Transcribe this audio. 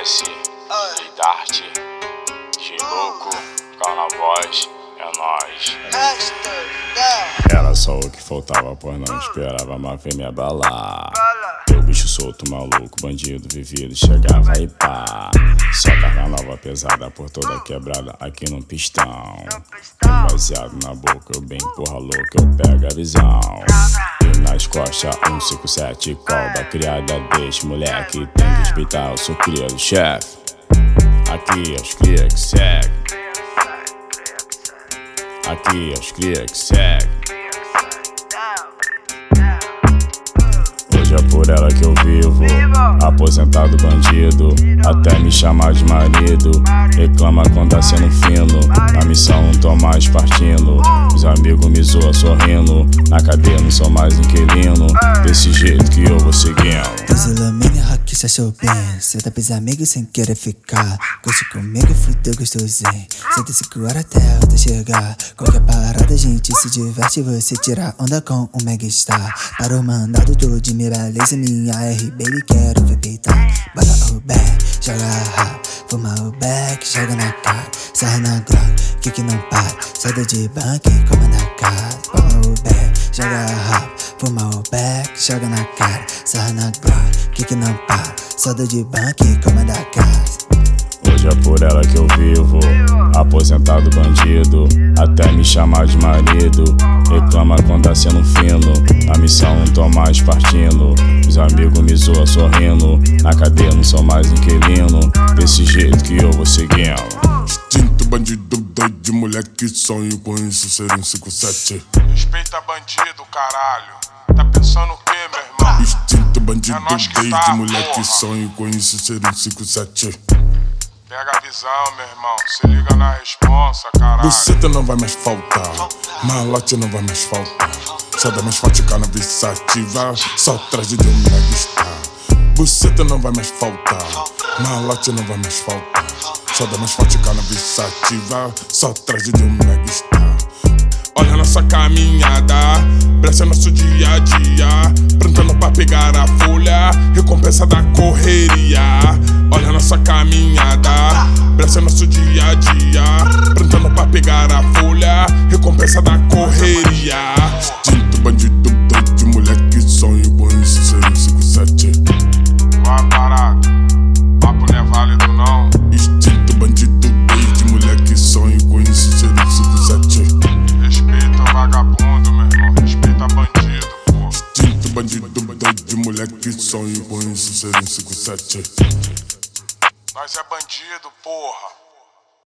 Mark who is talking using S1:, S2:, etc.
S1: S, Dart, G-Louco, Calma Voz, é nóis.
S2: Era só o que faltava, pois não esperava mais ver me abalar. Eu, bicho solto, maluco, bandido, vivido, chegava e pá. Só carga nova pesada por toda quebrada aqui no pistão. Um baseado na boca, eu bem porra louca, eu pego a visão. Nas costas, 157, qual da criada deste moleque. Tem que respeitar, eu sou cria do chefe. Aqui é os cria que segue. Aqui é os cria que segue. Hoje é por ela que eu vivo. Aposentado bandido, até me chamar de marido. Reclama quando tá sendo fino. Na missão mais partindo. Os amigos me zoam sorrindo. Na cadeia não sou mais inquilino. Desse jeito que eu vou seguindo.
S3: Rock, se achou bem. Tá pros sem querer ficar. Gosto comigo, fudeu gostosinho. Senta cinco horas até a outra chegar. Qualquer parada, a gente se diverte. Você tira onda com um megastar. Para o mandado, tô de miraleza. Minha RB, ele quero ver peitar. Bora o back, joga. Fuma o back, joga na cara. Sarra na glock, que que não para. Saída de banco e coma na cara. Fuma o back, joga rap. Fuma o back, joga na cara. Sarra na glock, que que não para. Saída de banco e coma na casa.
S2: Hoje é por ela que eu vivo. Aposentado bandido, até me chamar de marido. Reclama quando tá sendo fino. Na missão não tô mais partindo. Os amigos me zoam sorrindo. Na cadeia não sou mais inquilino.
S4: Moleque sonho com isso ser um 57
S5: Respeita bandido, caralho. Tá pensando o quê, meu irmão?
S4: Instinto bandido
S5: É que
S4: doido,
S5: tá,
S4: moleque
S5: porra.
S4: sonho com isso ser um 57
S5: Pega a visão, meu irmão. Se liga na responsa, caralho.
S4: Buceta não vai mais faltar, malote não vai mais faltar. Só dá mais forte na versativa, só traje de um megastar. Buceta não vai mais faltar, malote não vai mais faltar. Só dá mais forte na versativa, só traje de um megastar. Olha nossa caminhada, presta nosso dia a dia. Plantando pra pegar a folha, recompensa da correria. Olha nossa caminhada, presta nosso dia a dia. Plantando pra pegar a folha, recompensa da correria. Com isso ser um 57.
S5: Nós é bandido, porra.